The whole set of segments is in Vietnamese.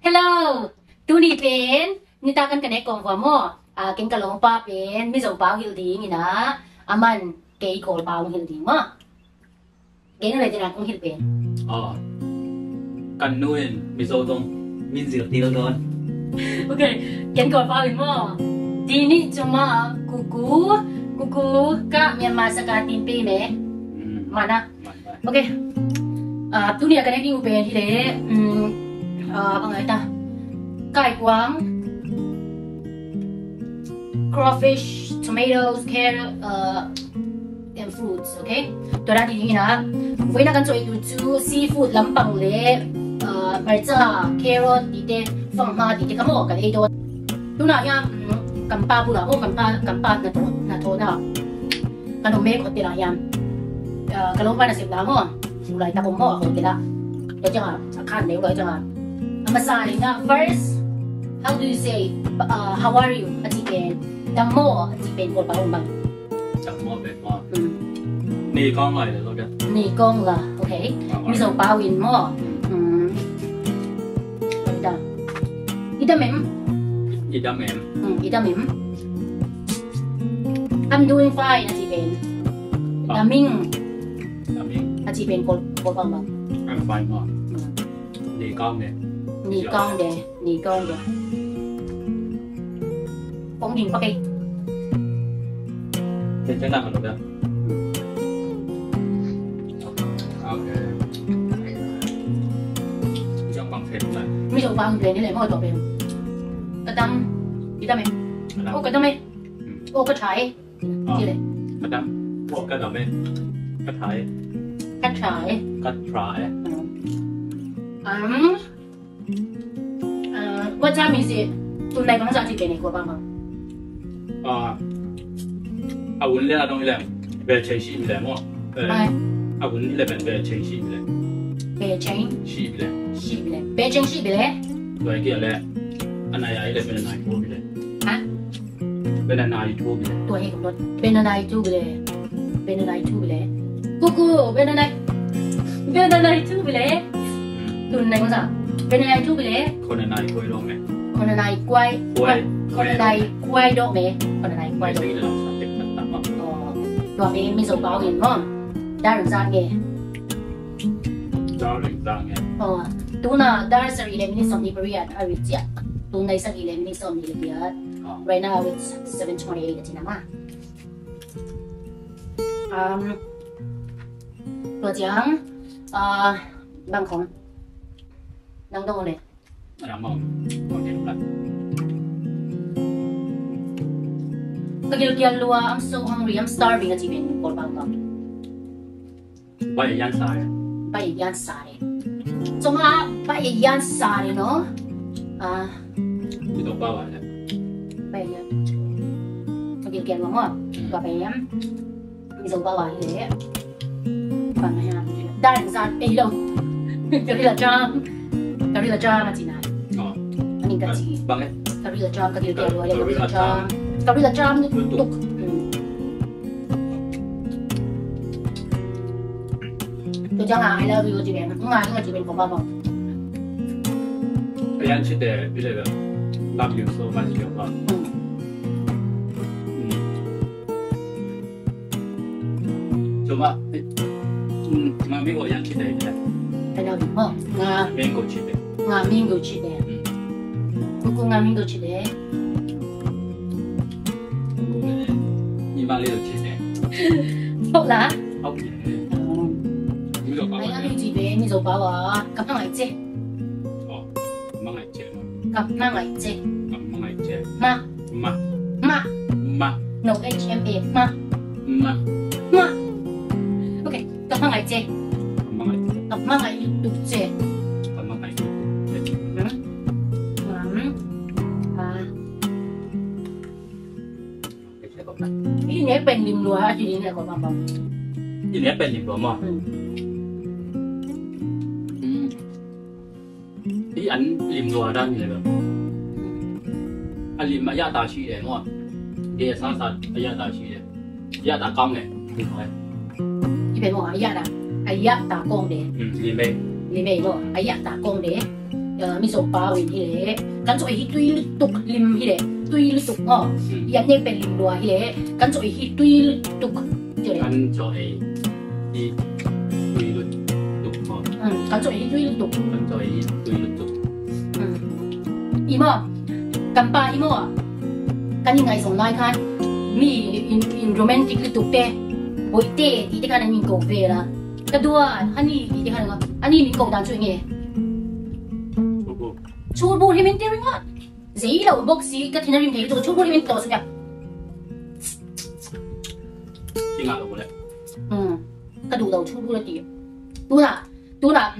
hello tu ni pen ni ta kan kane kong wa mo. A ken ka long pa pen mi zo bao hil ding ina aman ke ko bao hil ding ma ke no le jina kong hil pen. Ờ. Cần nuôi mi zo dong mi zir ti don. Ok ken ko bao hil mo. Dini cuma kuku kuku ka Myanmar saka timpe me. Ừ. Mana ok. À tu ni akan ni upen hi le. Um background crawfish tomatoes carrot uh, and fruits ok. to ra thì na với na kan cho you to seafood lắm bằng lệ uh, bả carrot đi te phong ma đi te kamo ka đi to lúc nào ya cầm pa bu la ô cầm pa cầm pa na to na to na kan ông mẹ có tiền là kan ông ba na sim la mo sim lại ta cũng mo ko tiền la cho chẳng à khăn nếu lại chẳng à mà sai na first how do you say uh, how are you อธิเป็นดังโมอธิเป็นคนปะองบังจับมอเป็นมออืมนี่กล้องหน่อยเดี๋ยวเราจะนี่กงละโอเคมีส่งปลาวินหม้ออืมอีดาอีดาเมมยีดาแมนอืมอีดาเมม I'm doing fine อาจีเป็นดามิงดามิงอาจีเป็นคนคนฟังบังอันไฟมอนี่กล้องเนี่ยนี่กล้องเดนี่กล้องเด bóng hình bắc kinh. Thì chắc nằm được ví dụ vào để như này mọi tổ bền cái tâm cái tâm ấy ô cái tâm ấy ô cái trái gì đấy cái tâm ô cái tâm ấy cái trái cái trái cái trái um 我家名是，都来讲啥子给你过帮忙。 မှာအဝင်လဲတော့လဲဘယ်ချိန်ရှိပြီလဲမောအဝင်လဲဘယ်ချိန်ရှိပြီလဲဘယ်ချိန်ရှိပြီလဲရှိပြီလဲဘယ်ချိန်ရှိပြီလဲဘယ်ကြည့်လဲအနာရည်လဲဘယ်နာရီပို့ပြီလဲဟမ်ဘယ်နာရီထိုးပြီလဲတော်ဟဲ့တော့ဘယ်နာရီထိုးပြီလဲဘယ်နာရီထိုးပြီလဲကိုကိုဘယ်နာရီဘယ်နာရီထိုးပြီလဲသူနိုင်မစားဘယ်နာရီထိုးပြီလဲ9နာရီခွဲတော့မယ်9နာရီခွဲခွဲ Korodai quay độ bé. Korodai quay độ ờ, Đồ bé mới dấu báo hiền không? Đã được ra nghe. Đã được ra nghe. Ờ Tú nào đã được sari lên mình sống đi bởi ạ Ở vị trí ạ Tú này sari lên mình sống đi bởi ạ Right now it's 728 thì nắm ạ. Um, tôi chẳng uh, ờ, bằng không đang đâu này. Đang mong còn thêm lần Kagil kia lua, I'm so hungry, I'm starving at even kol bang bang. Bay yan sare. Bay yan sare. So nga bay yan sare no. Ah. Ito ba hmm. wala. Bay yan. Oh. Kagil kia lua mo. Ba bay yan. Mizo ba wala ile. Ba na yan. Dar zan elo. Karila jam. Karila jam at sinay. Oh. Aning kasi. Bakit? Karila jam, kagil kia lua, kagil jam. တော်ပြီလားကြားမလို့တုတ်တို့ကြောင့် I love you ဒီပဲငါငါတို့ဒီပဲပေါ့ပေါ့အရန်ချစ်တယ်ပြည့်တယ် love you so much ရောပါကျွန်မမမင်းကိုရန်ချစ်တယ်လေအဲ့တော့ဟုတ်ငါမင်းကိုချစ်တယ်ငါမင်းကိုချစ်တယ်ကိုကငါမင်းကိုချစ်တယ် 列的天，福啦，福爷，咁就把我，係啊，你住邊？你做把我，咁樣嚟啫，哦，咁樣嚟啫，咁樣嚟啫，咁樣嚟啫，媽，媽，媽，媽，no H M A，媽，媽，媽，OK，咁樣嚟啫，咁樣嚟，咁樣嚟讀啫。 เป็นริมรั้วอาชีนี้เนี่ยคบางบางทีเนี้เป็นริมรั้วมอที่อันริมรั้วด้านนี้เลยแบบอันริมอายาตาชีเลยมั้งเดียซาซาอายาตาชีเลยอายาตากล้องเลยถูกไหมที่เป็นหมออาญาตาอาญาตากล้องเดอืมริมเบริมเบโลอาญาตากล้องเด mi zo pa win hi le kan zo hi tui lut tuk lim hi le tui lut tuk ho yan ne pe lim lua hi le kan zo hi tui lut tuk je le kan zo hi tui lut tuk ho kan zo hi tui lut tuk kan zo hi tui lut tuk imo kan pa imo kan ni ngai zo nai khan mi in in romantic lut tuk te boi te ti te kan ni ko ve la kadua ani ti te 个 Chul bu himin ti ringa. Zai lo bok si ka thinarim thei to chul bu himin to su ya. 啲牙路咧， Hmm. Ka du lo chul bu la ti. Tu na, tu na,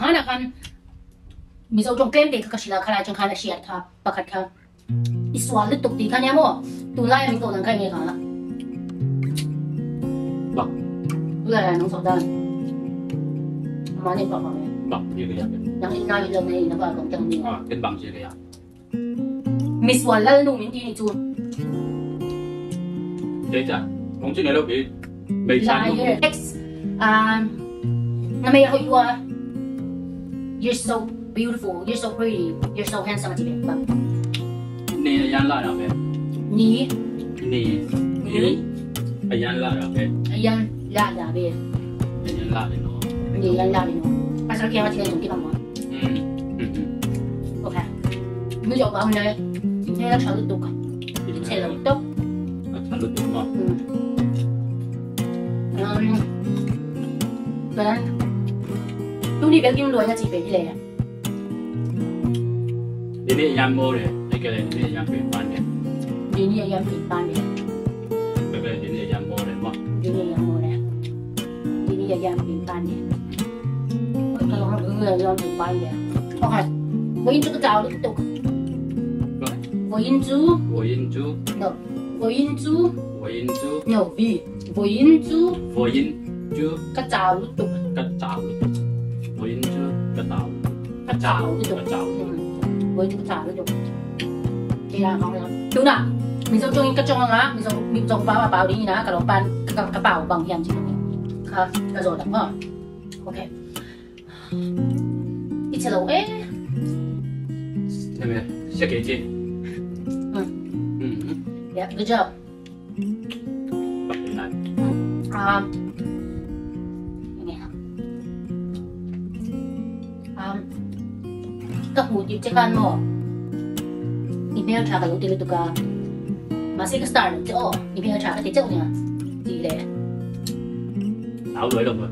ha na kan mi zo jong kem te ka shila khala jong khala shia tha pakat kha. Iswa lu tuk ti kan ya mo. Tu la Bằng Syria. Yang Israel này nó vào cộng đồng nhiều. À, bên bằng Syria. Miss Walla luôn miễn gì này chuồn. Thế chả, không chỉ này đâu bị bị sao luôn. Ex, à, nó mày hỏi qua. You're so beautiful, you're so pretty, you're so handsome chị bé. Nì yan lại nào bé. Nì. Nì. Nì. Ayan lại nào bé. Ayan lại nào bé. Ayan lại nào. Nì yan lại. 설계와 제가 용기만 먹어. Ok. Ví dụ vào hồi này, thế là sáu lít tục. Thì xe là một tốc. Sáu lít tục mà. Ừ. Rồi anh. Lúc đi bé kim lùi nha chị về đi lẻ. Đi đi yam ngô này, đi cái này đi yam bị ban này. Đi đi yam bị ban này. Bé bé đi đi yam ngô này mà. Đi đi yam ngô này. Đi đi yam bị ban này. kalau orang dengar yang depan dia. Okay. 我印这个找的都，我印猪我印珠， no，我印猪我印珠， no B，我印猪我印珠，个找的都，吉爪，我印珠吉爪，个找的都，吉爪，嗯，我印个找的都。系啦，讲啦，đúng啦，mình dùng chung cái chung á, mình dùng mình dùng bao bao đi nè, cái lỗ ban cái cái bao bằng hiện chỉ này, ha, cái rồi đúng không? Ok. ít lỗ ấy, 系咪？识几支？嗯嗯， yeah, good job. 白你奶， Um, ini ha. Um, kaputip cekan mo. Email cha kayo tilo ka. Masih ke start chứ oh, email cha cái chỗ nha. Gì đấy. đảo đuổi đồng rồi.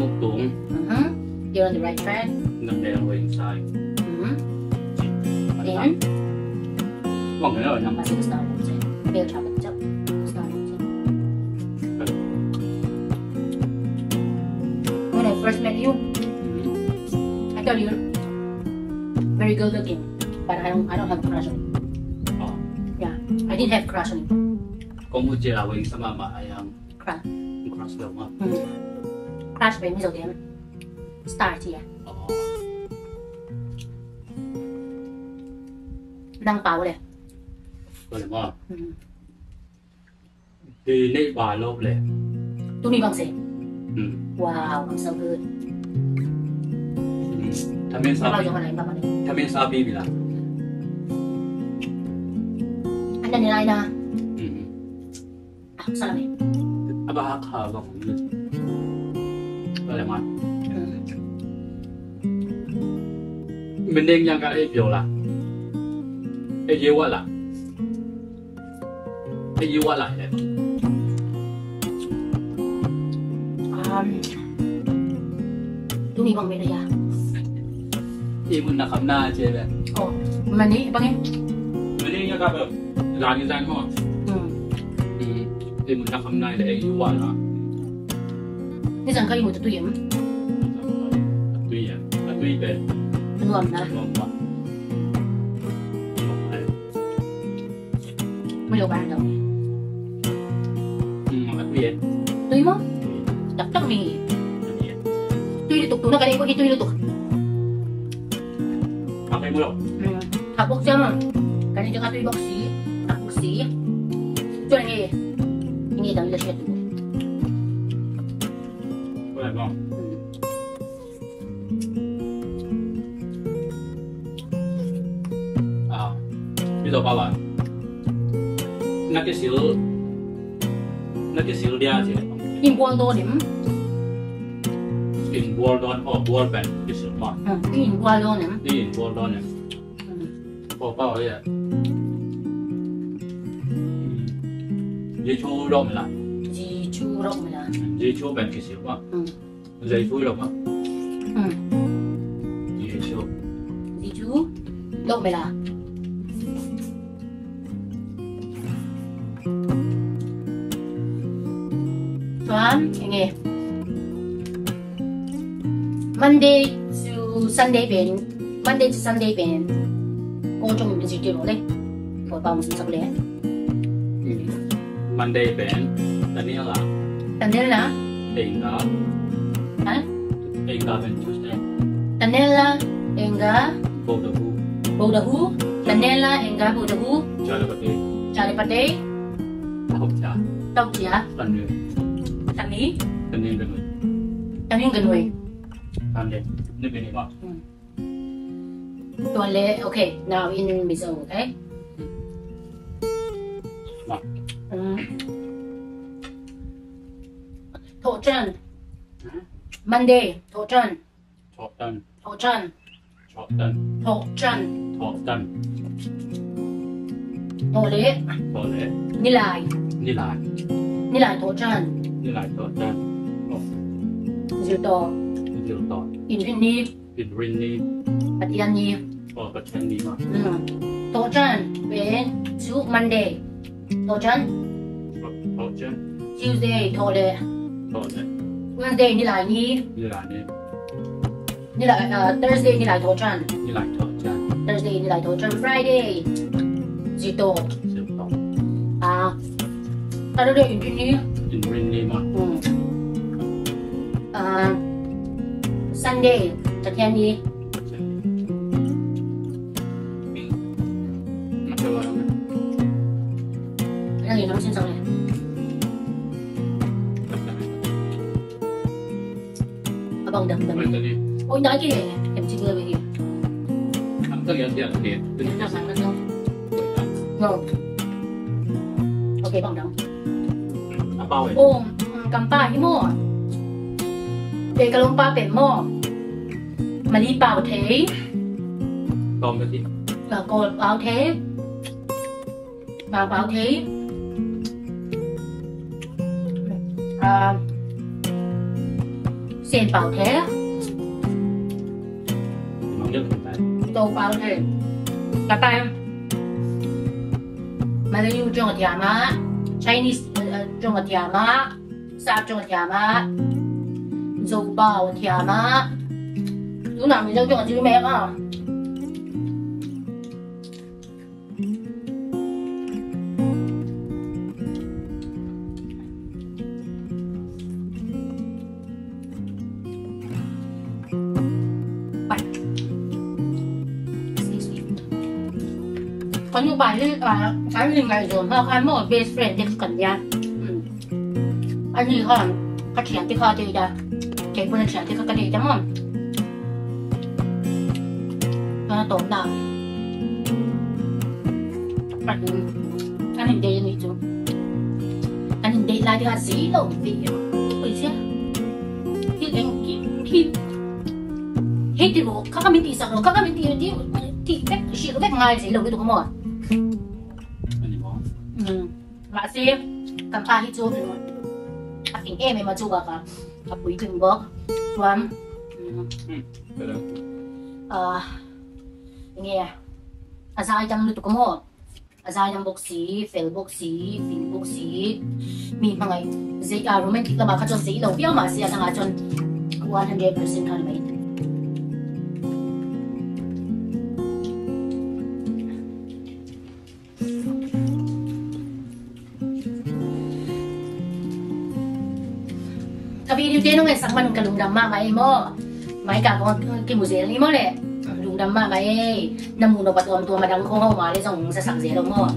một tuồng, Mhm. You're on the right track. nằm đèn rồi sai. Mhm. Then cái đó là nhầm. masih ke start. Email cha cái chỗ. Start chứ. When I first met you, I thought you're very good looking, but I don't I don't have a crush on you. Ờ, Yeah, I didn't have crush on you. có một chia là với sama mà ai ăn Crush. cross được mà. Mm. Crush 俾呢度点？Start 嘅， Ờ, 登爆咧。 rồi mà. Mm. Thì nãy bà lốp lệ. 都未放死。 Ừ. Wow, I'm so good。 Ừ. Thằng bên 包 sao 咗个礼物俾你。 thằng bên sao bi bị là. Anh đang đi lại nè. Ừ. À, sao lại? À bà hắc hở vào cũng như. Rồi là mà. Ừ. Mình nên nhang cái biểu là. Cái yêu quá là. Cái yêu quá lại đấy. Um, tôi bị bằng về đây à? Yêu mình là khám na chơi vậy. Ồ, mà ní bằng em. Mình nên nhang cái biểu. Là như danh không? Ừ. Ừ. Thì mình đang khám na để yêu quá là. Thế rằng cây một tôi điểm Tuy à, à tuy về. ngầm nè. Ngon quá. Ngon đấy. Mới đầu bàn đầu. Ừ, mà tuy. Tuy mo, Tuy. chắc chắc mì. Tuy. Tuy liên tục tôi nó cái đây có khi tuy liên tục. Mà cái mua đâu? Học bốc châm. Cái này cho tuy bốc xí. Học bốc xí. Cho anh nghe. Nghe tao là chết này ngon à biết đâu bao là nó cái xíu nó cái xíu đi à chị im buồn đôi điểm in buồn đôi ở buồn bèn cái xíu mà. In buồn đôi nè in buồn đôi nè ô bao vậy? 你出肉没了？ 주럽니다. 예초 뵙겠어요, 봐. 응. 이제 주럽 봐. 응. 예초. mày 럽니다. Toán, nghề. Monday to Sunday bên, Monday to Sunday bên, cô trong mình chỉ tiêu rồi đấy, bỏ bao nhiêu sắc lẽ. Monday bên. Daniela. Daniela? Inga. Hả? Inga bên Tuesday. Daniela, Inga. Bodahu. Bodahu. Daniela, Inga, Bodahu. Chalipate. Chalipate. Tóc chả. Tóc chả. Tần nữ. Tần nữ. Tần nữ gần người. Tần nữ gần người. Tạm biệt. Nước bên này bọn. Tuần lễ, ok. Now in Mizo, okay? Vâng. Ừ. Thổ trần, Monday, thổ trần, Chọ Tân thổ trần, Chọ Tân thổ trần, Thọ Tân thổ lễ, Thọ Lễ ni lại, Đi lại ni lại thổ trần, Đi lại Thọ Tân diệu tổ, Diệu Tọ in viên ni, In Rin Ni bát yên ni. Or Bạch Chen Ni mà Mm. Thổ trần, bên to Monday, thổ trần, Thọ Chen Tuesday, thổ Lễ Wednesday, lại ni, Đi lại Ni ni lại, uh, Thursday, ni lại thổ trần, Đi lại Thọ Chan Thursday, ni lại thổ trần, Friday, diệu tổ, Diệu Tọ à, ta đâu đây in ni, In Rin Ni mà. Mm. uh, Sunday, thật thiên Bạch Chen Ni Nó là gì xin xong này, bằng đầm đầm. Ôi nói cái này, em chỉ lời về? Anh tất nhiên tiền tiền Từ Nó những sáng nó không? Ngon. Ok bằng đầm. Nó bao vậy Ồ, cầm pa hi mo. Để cái lông pa bể mo. Mà đi bảo thế, Còn cái gì và còn bảo thế. Bảo bảo thế. À, sen bảo thế, nhất hiện tại tô bảo thế. Cả tay. Mà lấy trong cái nhà mà Chinese trong cái nhà mà Sa trong cái nhà mà Dầu bao nhà mà Lúc nào mình trong cái chữ mẹ à có những bài liên à cái liên này rồi mà cái best friend đến cần nha ừ. anh như họ, phát triển cái kho thì đã cái phần triển thì cái gì đúng không? Nó tổn đạo anh hình đây như chú anh hình đây là cái gì đâu vì bởi chứ. Thì anh thì hết thì bộ, các mình thì sao các mình thì thì thì cách chỉ có cách ngay gì đâu cái đúng không ạ? Anh đi mà chú bà cả À quý đừng bớt Tuấn Cái đó Ờ Nghe À dài chăm lưu tục có mô À dài chăm bốc xí Phèl bốc xí Phìn bốc xí Mi mga ngay Dây à romantic là bà khá cho dây lâu Phía mà siya nga chon 100% handmade Tapi dia nung sak man kalung ma mai mo. Mai ka ko ki mu zel ni mo le. Lung ma mai namu no pat om tua madang ko ho ma le song sa sang zel mo.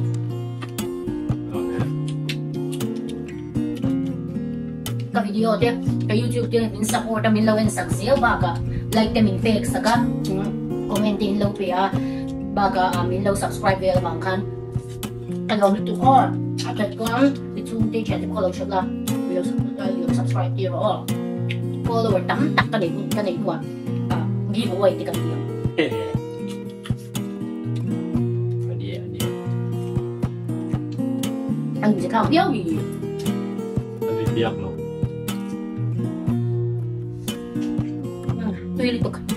Ka video te ka YouTube te min support min lo en sang zel ba ka. Like te min fake sa ka. Comment din lo pe a. baga mình lo subscribe vel mang khan kan lo tu ko atat kam ti chu ti chat ko lo shot la lo partiol. Follower tam tak kanay kanay wa. Uh, giveaway ti kanay. Adi adi. Ang jaka diaw gi. Adi biak lo. Hmm, tuilik ka.